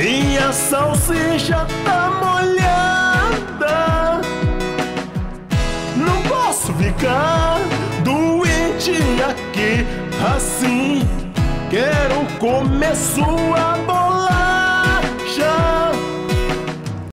Minha salsicha tá molhada. Não posso ficar doente aqui assim. Quero comer sua.